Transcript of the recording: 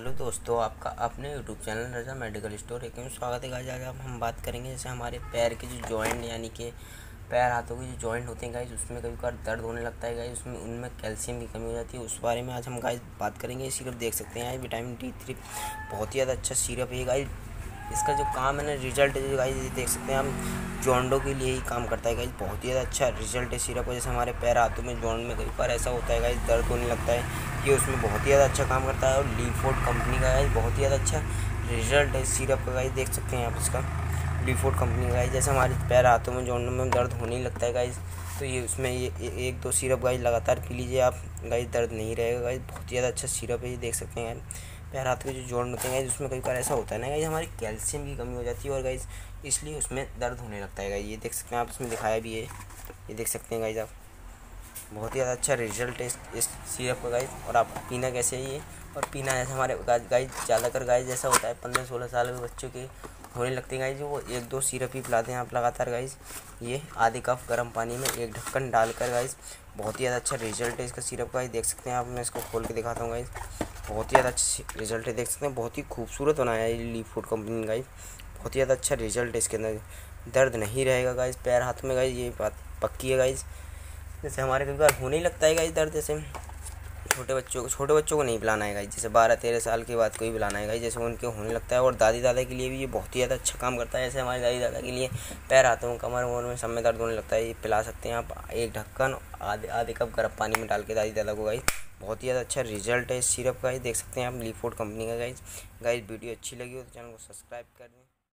दोस्तों, आपका अपने YouTube channel Raza medical store एक स्वागत है। आज आप हम बात करेंगे जैसे हमारे पैर के जो जॉइंट यानी कि पैर हाथों के जो जॉइंट होते हैं गाइज़ उसमें कभी कभार दर्द होने लगता है गाइज़ उसमें उनमें कैल्शियम की कमी हो जाती है। उस बारे में आज हम गाइज़ बात करेंगे। सिरप देख सकते हैं विटामिन डी थ्री बहुत ही ज़्यादा अच्छा सिरप है गाइज़ इसका जो काम है ना रिज़ल्ट है गाइज़ देख सकते हैं हम जॉन्डो के लिए ही काम करता है गाइज़ बहुत ही ज़्यादा अच्छा रिज़ल्ट है सिरप जैसे हमारे पैर हाथों में जॉइंट में कई बार ऐसा होता है गाइज़ दर्द होने लगता है। ये उसमें बहुत ही ज़्यादा अच्छा काम करता है और लीफोर्ड कंपनी का गाइज़ बहुत ही ज़्यादा अच्छा रिज़ल्ट है। सिरप का गाइज़ देख सकते हैं आप इसका। लीफोर्ड कंपनी का गाइज़ जैसे हमारे पैर, हाथों में, जोड़ने में दर्द होने ही लगता है गाइज़ तो ये उसमें ये एक दो सिरप गाइज़ लगातार पी लीजिए आप। गाइज़ दर्द नहीं रहेगा गाइज़ बहुत ही ज़्यादा अच्छा सिरप है ये देख सकते हैं पैर, हाथ के जो जोड़ होते हैं उसमें कई बार ऐसा होता है ना गाइज़ हमारी कैल्शियम की कमी हो जाती है और गाइज़ इसलिए उसमें दर्द होने लगता है गाइज़ ये देख सकते हैं आप, इसमें दिखाया भी है। ये देख सकते हैं गाइज़ आप। बहुत ही ज़्यादा अच्छा रिज़ल्ट है इस, इस सिरप का गाइज़ और आप पीना कैसे है ये? और पीना जैसे हमारे गाइज़ ज़्यादातर गाइज़ जैसा होता है पंद्रह सोलह साल के बच्चों के होने लगते हैं गाइज़ वो एक दो सिरप ही पिलाते हैं आप लगातार गाइज़ ये आधे कप गर्म पानी में एक ढक्कन डालकर गाइज़ बहुत ही ज़्यादा अच्छा रिज़ल्ट है इसका सिरप का देख सकते हैं आप मैं इसको खोल के दिखाता हूँ गाइज़ बहुत ही ज़्यादा अच्छी रिज़ल्ट है देख सकते हैं. बहुत ही खूबसूरत बनाया है ली फ़ूड कंपनी गाइज़ बहुत ही ज़्यादा अच्छा रिज़ल्ट है इसके अंदर. दर्द नहीं रहेगा गाइज़ पैर हाथ में गाइज़ ये बात पक्की है गाइज़ जैसे हमारे कभी बार होने ही लगता है गाइज़ दर्द, जैसे छोटे बच्चों को, छोटे बच्चों को नहीं पिलाना है जैसे बारह, तेरह साल के बाद कोई पिलाना है जैसे उनके होने लगता है। और दादी दादा के लिए भी ये बहुत ही ज़्यादा अच्छा काम करता है। जैसे हमारे दादी दादा के लिए पैर हाथों, कमर वमर में सब में दर्द होने लगता है। ये पिला सकते हैं आप एक ढक्कन, आधे आधे कप गर्म पानी में डाल के दादी दादा को गाइज़ बहुत ही ज़्यादा अच्छा रिज़ल्ट है। इस सिरप का ही देख सकते हैं आप लीफोर्ड कंपनी का गाइज़ गाइज़ वीडियो अच्छी लगी हो तो चैनल को सब्सक्राइब कर दें।